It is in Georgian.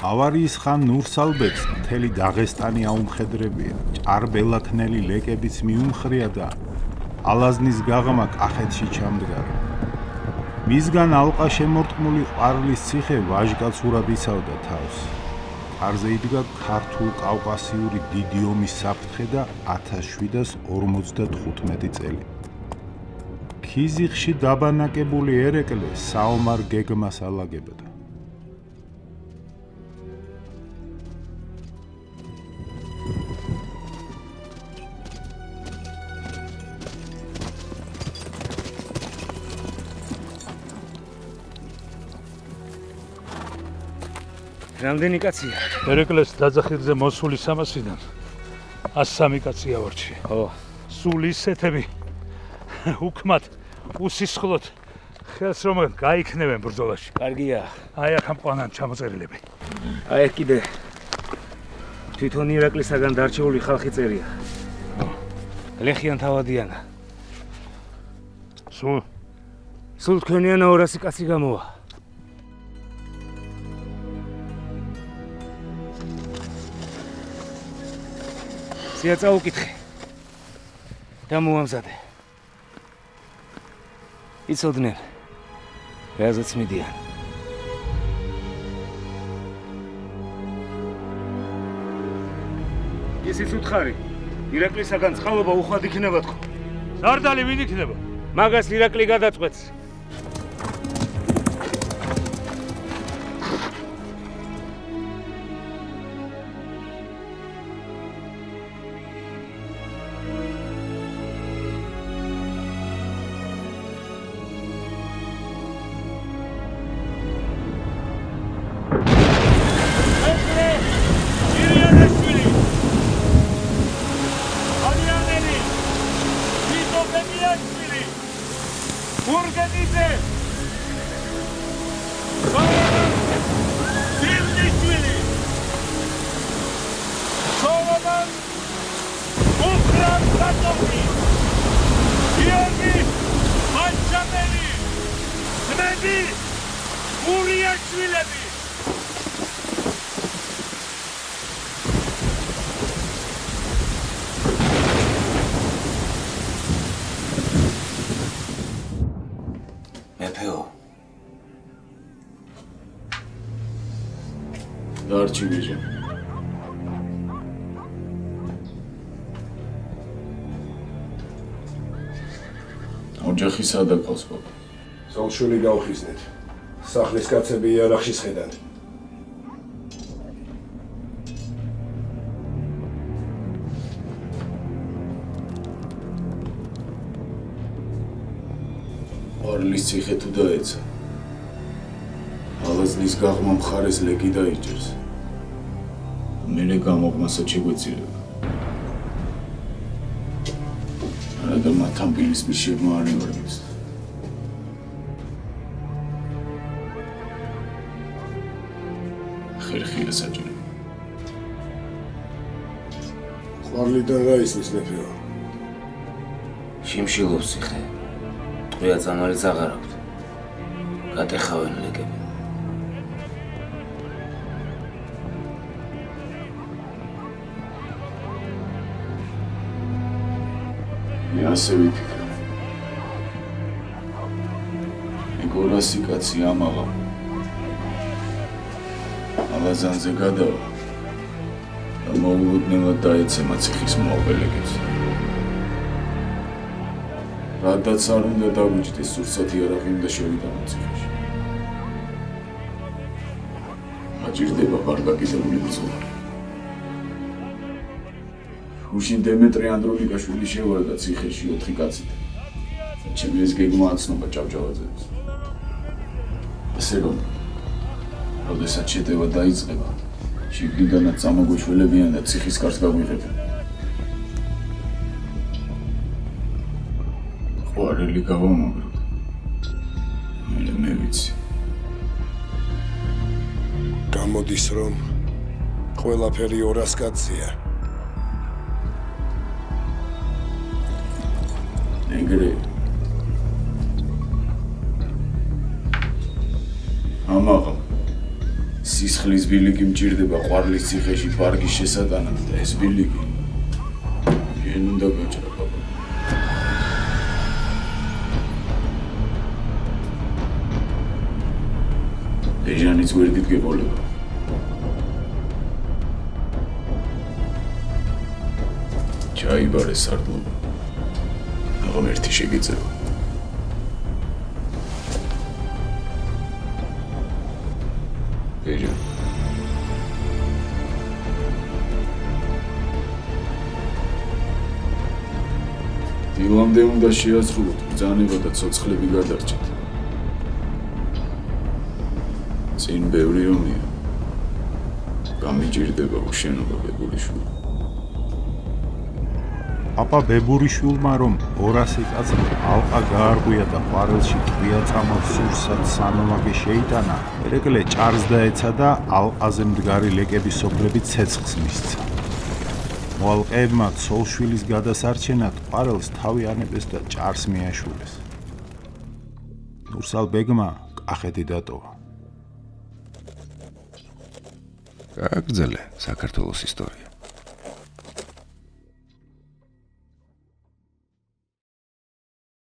ავარიის ხან ნურსალბეკს მთელი დაღესტანი აუმხედრებია. ჭარბელათნელი ლეკებიც მიუმხრია და ალაზნის გაღმა კახეთში ჩამდგარა. მისგან ალყა შემორტყმული ყვარლის ციხე ვაჟკაცურად იცავდა თავს. ფარზე იდგა ქართულ კავკასიური დიდი ომის საფრთხე და 1755 წელი. ქიზიხში დაბანაკებული ერეკლე საომარ გეგმას ალაგებდა. რამდენი კაცია? ერეკლეს დაძახილზე მოსული 300-დან 103 კაცია ვარჩი. ხო, სულ ისეთები უკმათ უსისხლოდ ხელს რომ გაიქნებენ ბრძოლაში. კარგია. აი აქ ამყვანან ჩამოწერილები. აი ეს კიდე თვითონ ირაკლისაგან დარჩეული ხალხი წერია. ლეხიან თავადიანა. სულ სულ თქვენიანა 200 კაცი გამოვა. სია წაუკითხე. და მოამზადე. იცოდნენ. რაზეც მიდიან. ისიც უთხარი. ირაკლისაგან წყალობა უხვად იქნება თქო. ზარდალი ვინ იქნება? მაგას ირაკლი გადაწყვეტს. ayak biri. Organize. Sonradan dirdik biri. Sonradan Ukrayna Sakovi. Georgi Haçameli. Smedi. Muriyaçvilevi. მეფეო, დარჩი ვიჟე. ოჯახი სადა ყავს ბაბა? სოლშვილი გავხიზნეთ. სახლის კაცები იარაღში შედან. ორლის ციხე თუ დაეცა. ალაზნის გაღმა მხარეს ლეკი დაიჭერს. მერე გამოღმასაც შეგვეცილება. რადგან მათ ამბილის მიშებმა არ ევარდეს. ხერხია საჭირო. ყვარლიდან რა ისმის მეფეო? შიმშილობს ციხე. ტყვია წამალიც აღარ აქვთ. გატეხავენ ლეკები. მე ასე ვიფიქრე. ეგორასი კაცი ამაღა. ალაზანზე გადავა. და მოულოდნელად დაეცემა ციხის მოყოლეგებს. რადაც არ უნდა დაგვიჭდეს სურსათი არაღი უნდა შევიდანო ციხეში. აჭირდება ბარგაკიდებული ბრძოლა. უშინ დემეტრე ანდრონიკაშვილი შევარდა ციხეში 4 კაცით. ჩემი ეს გეგმა აცნობა ჭავჭავაძეებს. ასე რომ როდესაც შეტევა დაიწყება, შიგნიდანაც წამოგვეშველებიან და ციხის კარს გაგვიღებენ. ყვარელი გავამაგროთ. მე მე ვიცი. გამოდის რომ ყველაფერი 200 კაცია. ეგრე ამაღა სისხლის ბილიკი მჭირდება ყვარლის ციხეში პარკის შესატანად და ეს ბილიკი შენ უნდა გაჭრა ბაბა ეჟანიც გვერდით გეყოლება ჩაიბარე სარდლობა. ღმერთი შეგეწევა ეჟან დილამდე უნდა შეასრულოთ ბრძანება და ცოცხლები გადარჩეთ წინ ბევრი ომია გამიჭირდება უშენობა ბებულიშვილი პაპა ბებურიშვილმა რომ 200 კაცი ალყა გაარღვია და ყვარელში ტყვია წამალ სურსად სანომაგე შეიტანა, ერეკლე ჭარს დაეცა და ალყაზე მდგარი ლეკების სოფლები ცეცხლს მისცა. მოალყეებმა ცოლშვილის გადასარჩენად ყვარელს თავი ანებეს და ჭარს მიაშურეს. ნურსალ ბეგმა კახეთი დატოვა. გაგძელე საქართველოს ისტორია